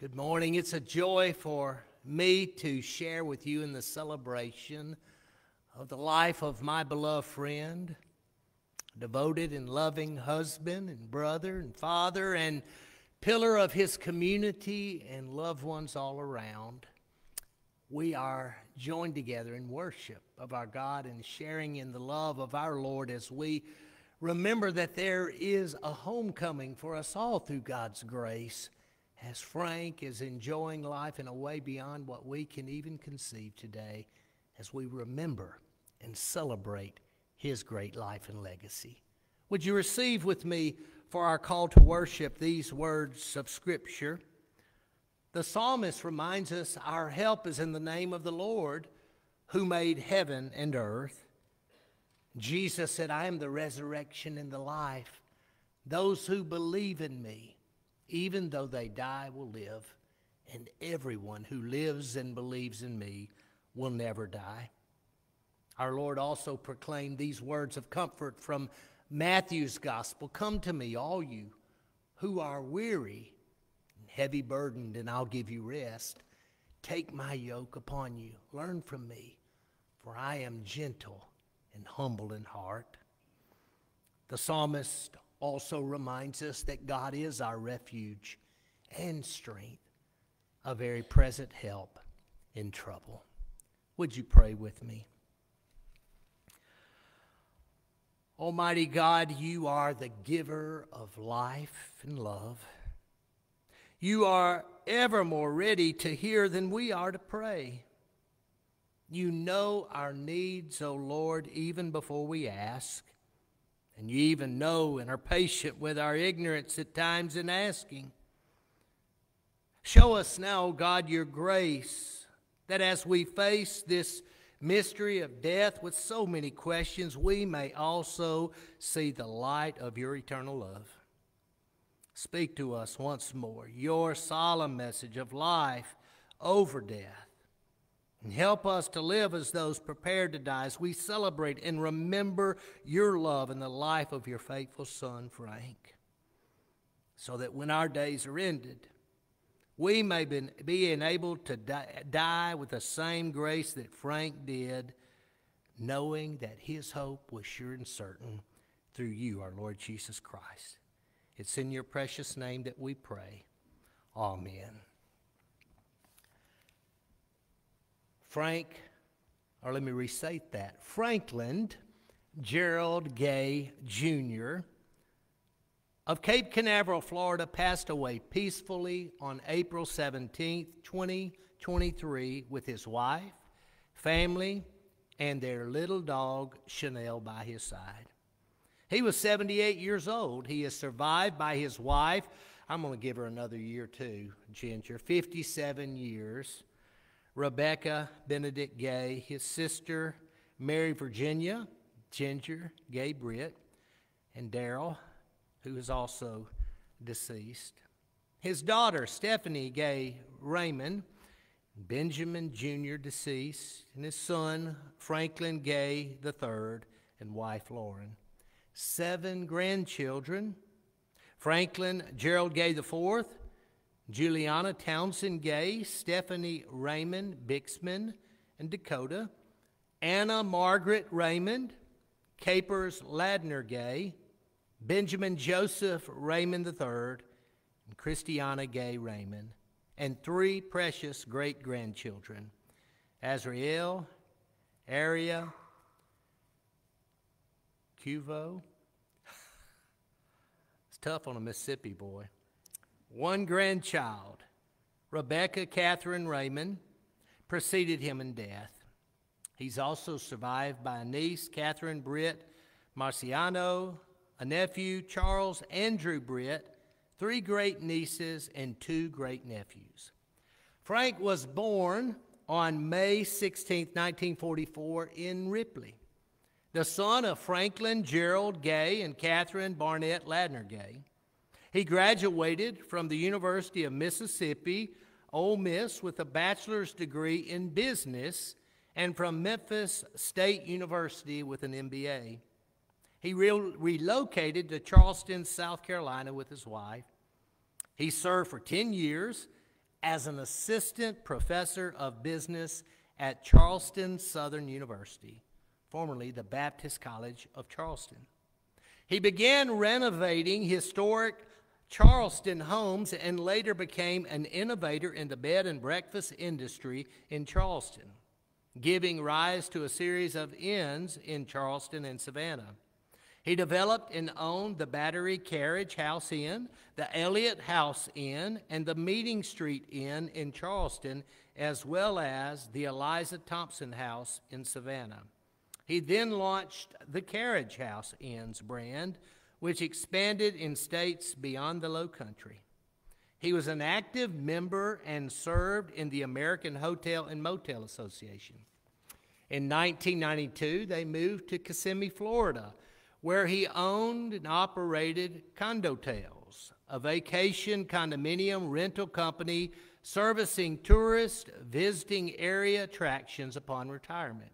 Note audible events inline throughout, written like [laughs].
Good morning. It's a joy for me to share with you in the celebration of the life of my beloved friend, devoted and loving husband and brother and father, and pillar of his community and loved ones all around. We are joined together in worship of our God and sharing in the love of our Lord as we remember that there is a homecoming for us all through God's grace as Frank is enjoying life in a way beyond what we can even conceive today as we remember and celebrate his great life and legacy. Would you receive with me for our call to worship these words of Scripture? The psalmist reminds us our help is in the name of the Lord who made heaven and earth. Jesus said, I am the resurrection and the life. Those who believe in me, even though they die, will live, and everyone who lives and believes in me will never die. Our Lord also proclaimed these words of comfort from Matthew's gospel Come to me, all you who are weary and heavy burdened, and I'll give you rest. Take my yoke upon you. Learn from me, for I am gentle and humble in heart. The psalmist also reminds us that God is our refuge and strength, a very present help in trouble. Would you pray with me? Almighty God, you are the giver of life and love. You are ever more ready to hear than we are to pray. You know our needs, O Lord, even before we ask. And you even know and are patient with our ignorance at times in asking. Show us now, O God, your grace, that as we face this mystery of death with so many questions, we may also see the light of your eternal love. Speak to us once more your solemn message of life over death and help us to live as those prepared to die as we celebrate and remember your love and the life of your faithful son, Frank. So that when our days are ended, we may be enabled to die with the same grace that Frank did, knowing that his hope was sure and certain through you, our Lord Jesus Christ. It's in your precious name that we pray. Amen. Frank, or let me recite that Franklin Gerald Gay Jr. of Cape Canaveral, Florida, passed away peacefully on April 17, 2023, with his wife, family, and their little dog, Chanel, by his side. He was 78 years old. He is survived by his wife. I'm going to give her another year too, Ginger, 57 years. Rebecca Benedict Gay, his sister Mary Virginia, Ginger Gay Britt, and Darrell, who is also deceased. His daughter Stephanie Gay Raymond, Benjamin Jr. deceased, and his son Franklin Gay III and wife Lauren. Seven grandchildren Franklin Gerald Gay IV, Julianna Townsend Gay, Stephanie Raymond Bixman and Dakota, Anna Margaret Raymond, Capers Ladner Gay, Benjamin Joseph Raymond III, and Christianna Gay Raymond, and three precious great grandchildren Azriel, Aria, Cuvo. [laughs] it's tough on a Mississippi boy one grandchild, Rebecca Catherine Raymond, preceded him in death. He's also survived by a niece, Katherine Britt Marciano, a nephew, Charles Andrew Britt, three great nieces, and two great nephews. Frank was born on May 16, 1944, in Ripley, the son of Franklin Gerald Gay and Catherine Barnett Ladner Gay. He graduated from the University of Mississippi, Ole Miss, with a bachelor's degree in business, and from Memphis State University with an MBA. He re- relocated to Charleston, South Carolina with his wife. He served for 10 years as an assistant professor of business at Charleston Southern University, formerly the Baptist College of Charleston. He began renovating historic Charleston homes and later became an innovator in the bed and breakfast industry in Charleston, giving rise to a series of inns in Charleston and Savannah. He developed and owned the Battery Carriage House Inn, the Elliott House Inn, and the Meeting Street Inn in Charleston, as well as the Eliza Thompson House in Savannah. He then launched the Carriage House Inns brand, which expanded in states beyond the Low Country. He was an active member and served in the American Hotel and Motel Association. In 1992, they moved to Kissimmee, Florida, where he owned and operated Condotels, a vacation condominium rental company servicing tourists visiting area attractions upon retirement.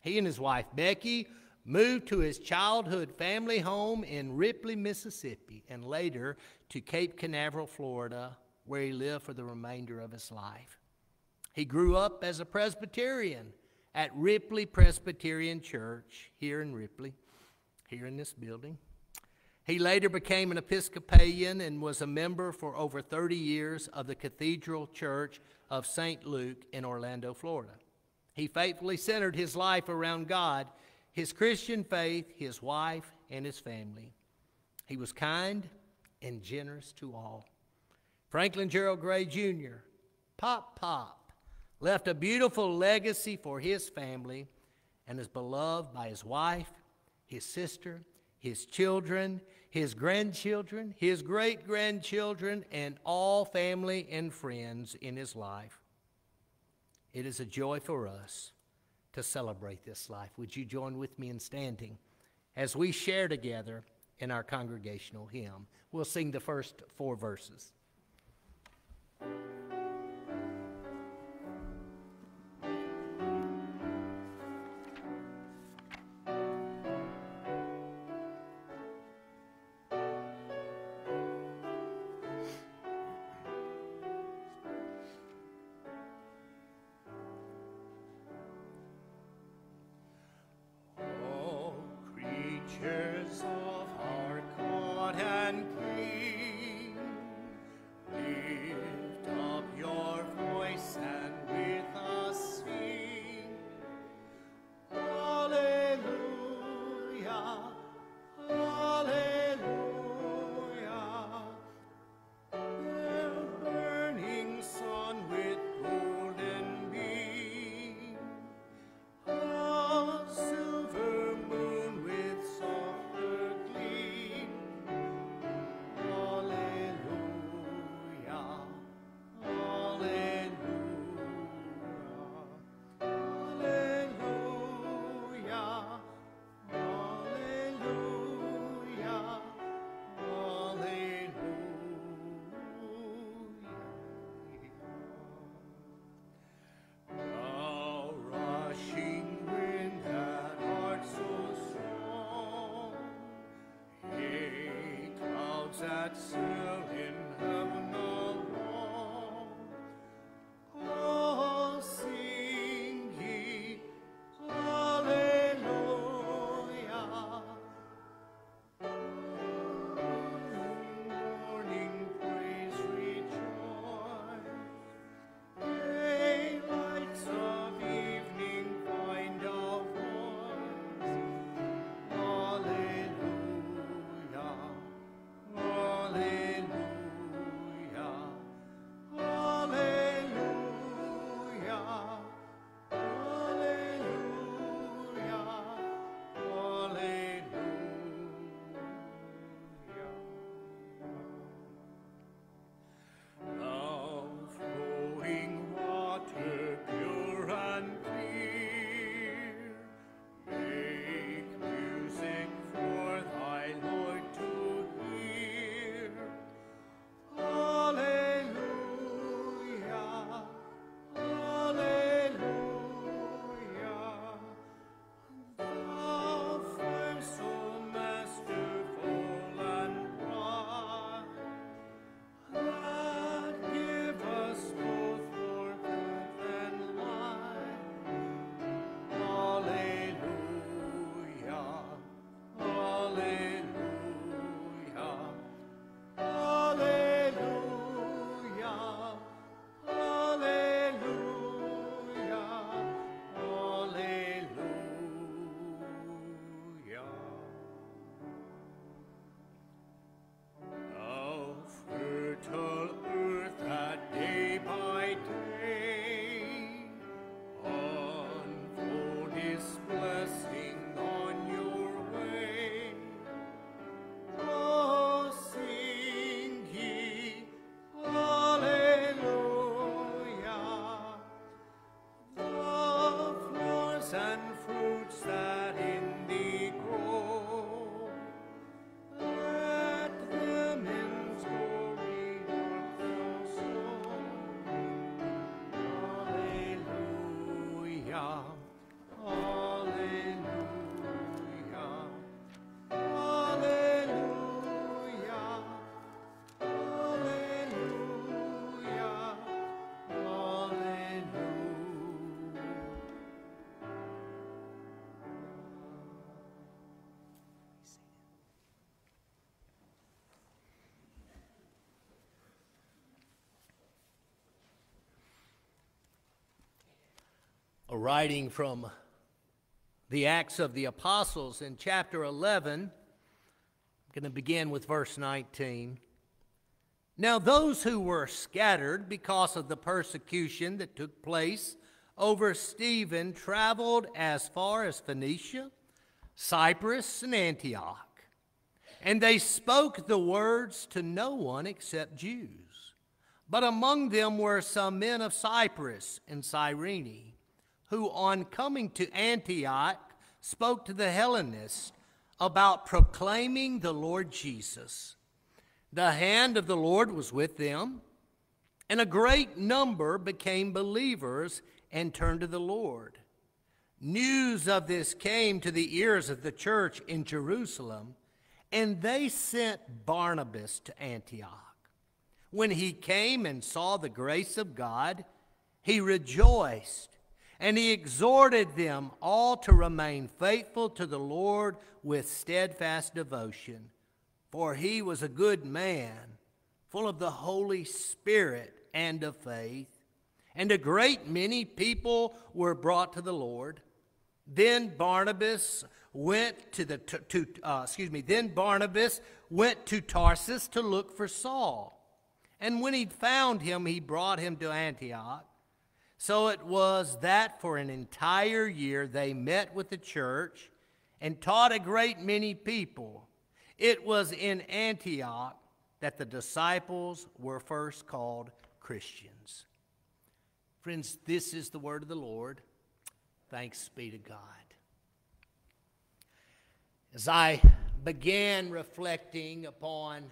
He and his wife Becky moved to his childhood family home in Ripley, Mississippi, and later to Cape Canaveral, Florida, where he lived for the remainder of his life. He grew up as a Presbyterian at Ripley Presbyterian Church here in Ripley here in this building. He later became an Episcopalian and was a member for over 30 years of the Cathedral Church of St. Luke in Orlando, Florida. He faithfully centered his life around God, his Christian faith, his wife, and his family. He was kind and generous to all. Franklin Gerald Gay Jr., Pop Pop, left a beautiful legacy for his family and is beloved by his wife his sister, his children, his grandchildren, his great grandchildren, and all family and friends in his life. It is a joy for us to celebrate this life. Would you join with me in standing as we share together in our congregational hymn? We'll sing the first four verses. A writing from the Acts of the Apostles in chapter 11. I'm going to begin with verse 19. Now, those who were scattered because of the persecution that took place over Stephen traveled as far as Phoenicia, Cyprus, and Antioch. And they spoke the words to no one except Jews. But among them were some men of Cyprus and Cyrene who, on coming to Antioch, spoke to the Hellenists about proclaiming the Lord Jesus. The hand of the Lord was with them, and a great number became believers and turned to the Lord. News of this came to the ears of the church in Jerusalem, and they sent Barnabas to Antioch. When he came and saw the grace of God, he rejoiced and he exhorted them all to remain faithful to the Lord with steadfast devotion. For he was a good man, full of the Holy Spirit and of faith. And a great many people were brought to the Lord. Then Barnabas went to the to uh, excuse me. Then Barnabas went to Tarsus to look for Saul. And when he'd found him, he brought him to Antioch. So it was that for an entire year they met with the church and taught a great many people. It was in Antioch that the disciples were first called Christians. Friends, this is the word of the Lord. Thanks be to God. As I began reflecting upon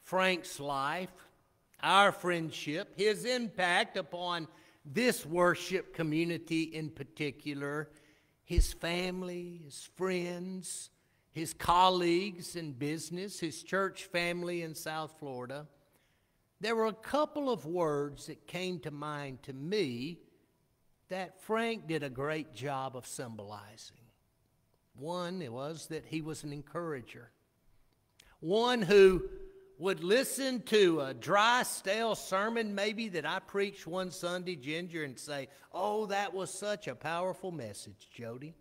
Frank's life, our friendship, his impact upon this worship community in particular, his family, his friends, his colleagues in business, his church family in South Florida, there were a couple of words that came to mind to me that Frank did a great job of symbolizing. One it was that he was an encourager, one who would listen to a dry, stale sermon, maybe that I preached one Sunday, Ginger, and say, Oh, that was such a powerful message, Jody.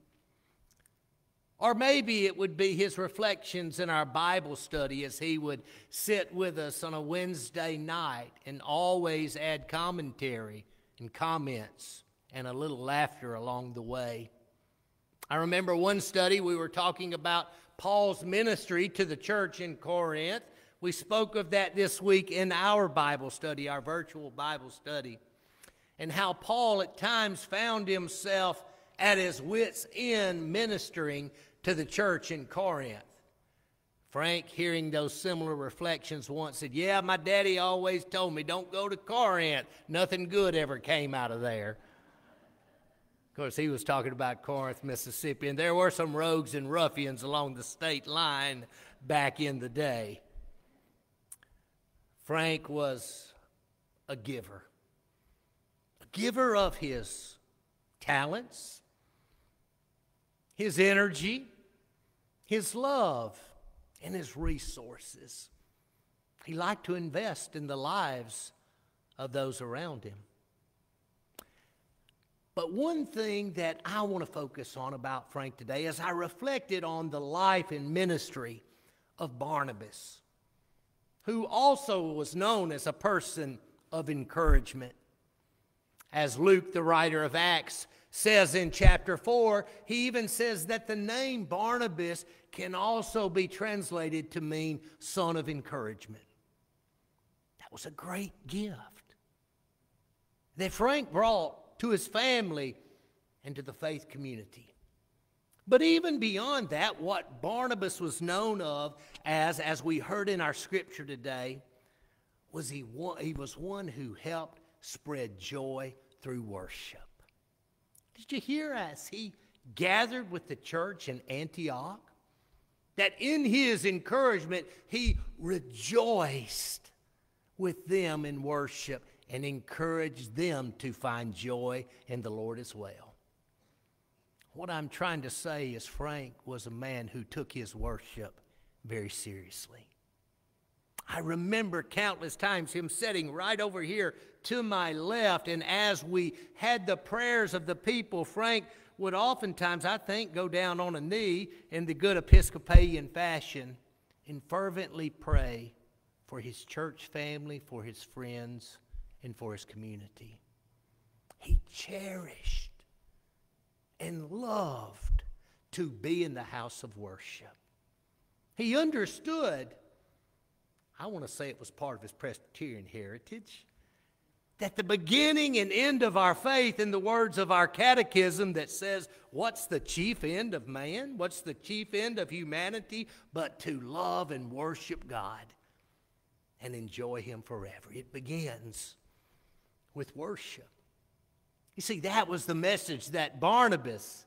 Or maybe it would be his reflections in our Bible study as he would sit with us on a Wednesday night and always add commentary and comments and a little laughter along the way. I remember one study we were talking about Paul's ministry to the church in Corinth we spoke of that this week in our Bible study, our virtual Bible study, and how Paul at times found himself at his wits' end ministering to the church in Corinth. Frank, hearing those similar reflections once, said, Yeah, my daddy always told me, don't go to Corinth. Nothing good ever came out of there. Of course, he was talking about Corinth, Mississippi, and there were some rogues and ruffians along the state line back in the day. Frank was a giver, a giver of his talents, his energy, his love, and his resources. He liked to invest in the lives of those around him. But one thing that I want to focus on about Frank today as I reflected on the life and ministry of Barnabas who also was known as a person of encouragement. As Luke, the writer of Acts, says in chapter 4, he even says that the name Barnabas can also be translated to mean son of encouragement. That was a great gift that Frank brought to his family and to the faith community. But even beyond that, what Barnabas was known of as, as we heard in our scripture today, was he, one, he was one who helped spread joy through worship. Did you hear as he gathered with the church in Antioch? That in his encouragement, he rejoiced with them in worship and encouraged them to find joy in the Lord as well. What I'm trying to say is, Frank was a man who took his worship very seriously. I remember countless times him sitting right over here to my left, and as we had the prayers of the people, Frank would oftentimes, I think, go down on a knee in the good Episcopalian fashion and fervently pray for his church family, for his friends, and for his community. He cherished and loved to be in the house of worship. He understood, I want to say it was part of his Presbyterian heritage, that the beginning and end of our faith, in the words of our catechism that says, What's the chief end of man? What's the chief end of humanity? But to love and worship God and enjoy Him forever. It begins with worship. You see, that was the message that Barnabas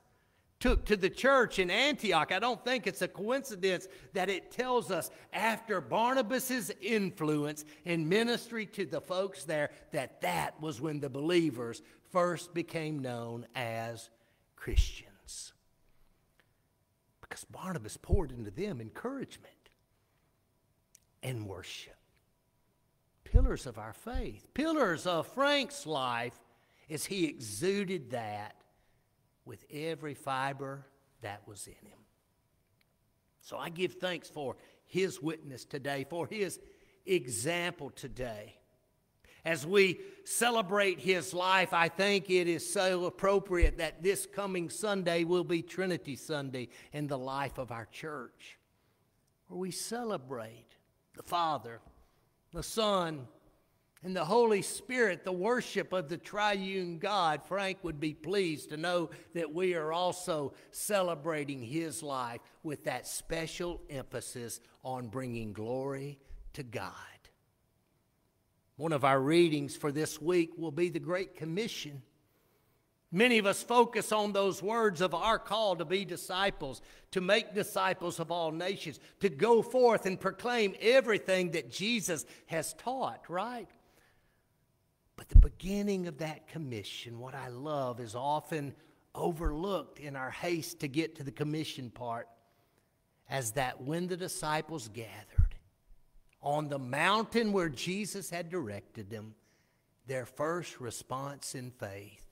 took to the church in Antioch. I don't think it's a coincidence that it tells us after Barnabas's influence in ministry to the folks there that that was when the believers first became known as Christians. Because Barnabas poured into them encouragement and worship pillars of our faith, pillars of Frank's life, as he exuded that with every fiber that was in him. So I give thanks for his witness today, for his example today. As we celebrate his life, I think it is so appropriate that this coming Sunday will be Trinity Sunday in the life of our church, where we celebrate the Father, the Son, and the Holy Spirit, the worship of the triune God, Frank would be pleased to know that we are also celebrating his life with that special emphasis on bringing glory to God. One of our readings for this week will be the Great Commission. Many of us focus on those words of our call to be disciples, to make disciples of all nations, to go forth and proclaim everything that Jesus has taught, right? But the beginning of that commission, what I love, is often overlooked in our haste to get to the commission part, as that when the disciples gathered on the mountain where Jesus had directed them, their first response in faith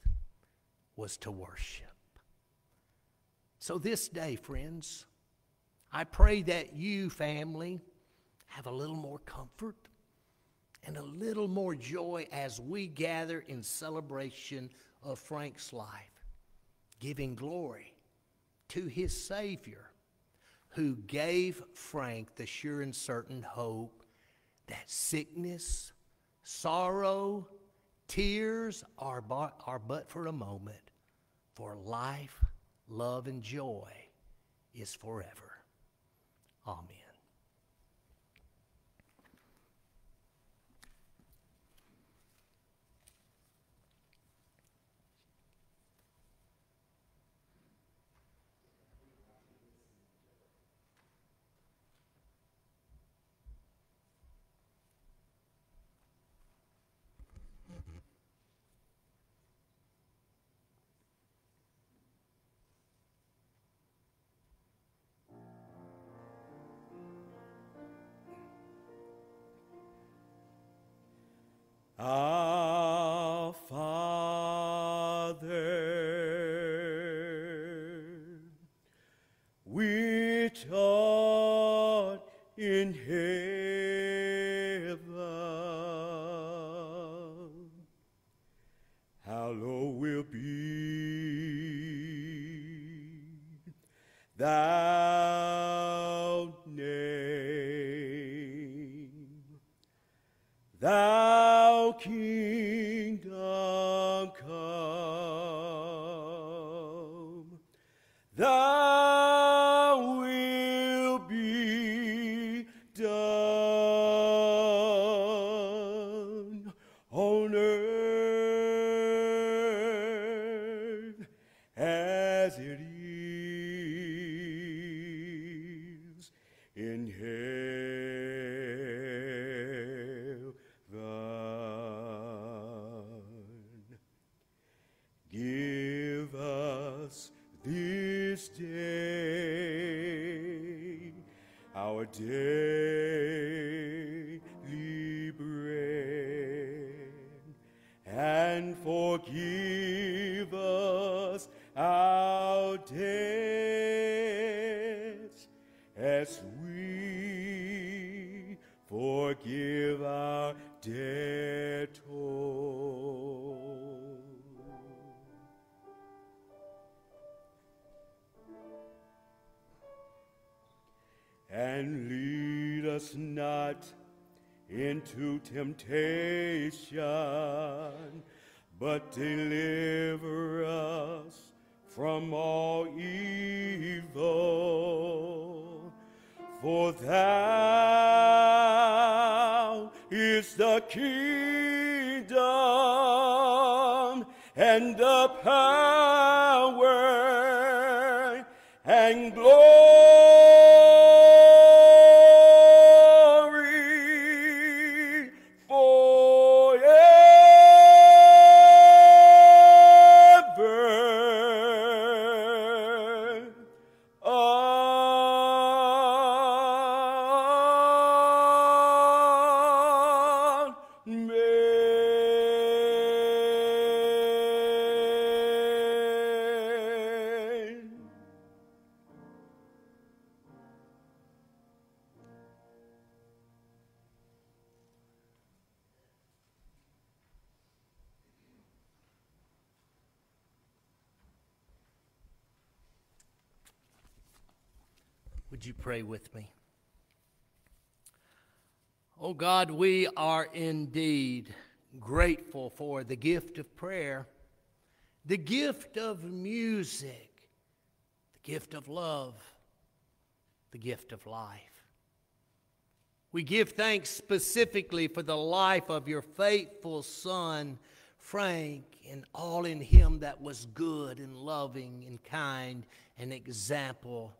was to worship. So, this day, friends, I pray that you, family, have a little more comfort and a little more joy as we gather in celebration of Frank's life, giving glory to his Savior who gave Frank the sure and certain hope that sickness, sorrow, tears are but, are but for a moment, for life, love, and joy is forever. Amen. Our in heaven. Not into temptation, but deliver us from all evil. For thou is the kingdom and the power Oh God, we are indeed grateful for the gift of prayer, the gift of music, the gift of love, the gift of life. We give thanks specifically for the life of your faithful son, Frank, and all in him that was good and loving and kind, an example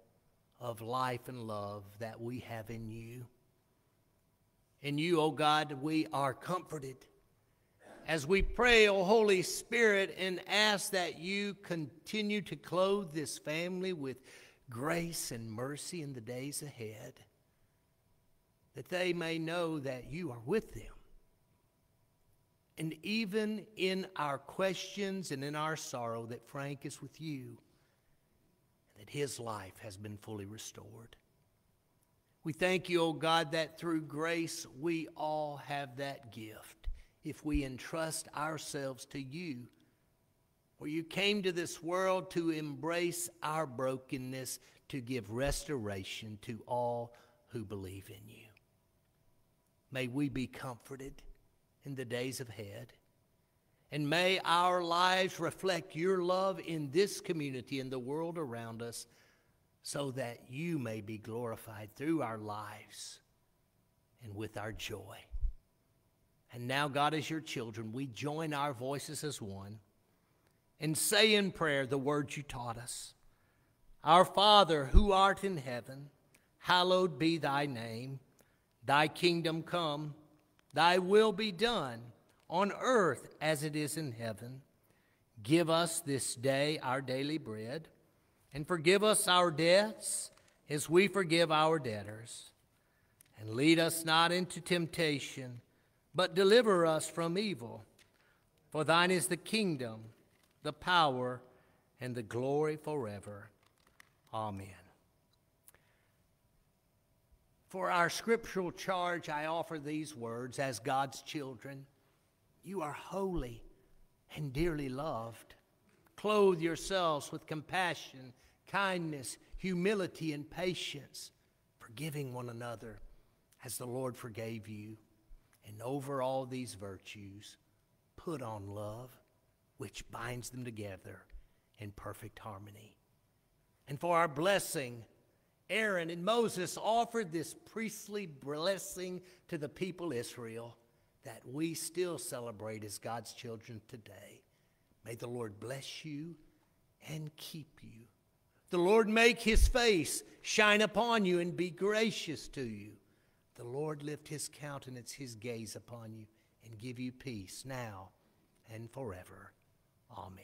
of life and love that we have in you. In you, O God, we are comforted. As we pray, O Holy Spirit, and ask that you continue to clothe this family with grace and mercy in the days ahead, that they may know that you are with them. And even in our questions and in our sorrow, that Frank is with you and that his life has been fully restored. We thank you, O God, that through grace we all have that gift if we entrust ourselves to you. For you came to this world to embrace our brokenness, to give restoration to all who believe in you. May we be comforted in the days ahead. And may our lives reflect your love in this community and the world around us so that you may be glorified through our lives and with our joy. And now, God, as your children, we join our voices as one and say in prayer the words you taught us Our Father, who art in heaven, hallowed be thy name. Thy kingdom come, thy will be done on earth as it is in heaven. Give us this day our daily bread, and forgive us our debts as we forgive our debtors. And lead us not into temptation, but deliver us from evil. For thine is the kingdom, the power, and the glory forever. Amen. For our scriptural charge, I offer these words as God's children. You are holy and dearly loved. Clothe yourselves with compassion, kindness, humility, and patience, forgiving one another as the Lord forgave you. And over all these virtues, put on love, which binds them together in perfect harmony. And for our blessing, Aaron and Moses offered this priestly blessing to the people Israel that we still celebrate as God's children today. May the Lord bless you and keep you. The Lord make his face shine upon you and be gracious to you. The Lord lift his countenance, his gaze upon you, and give you peace now and forever. Amen.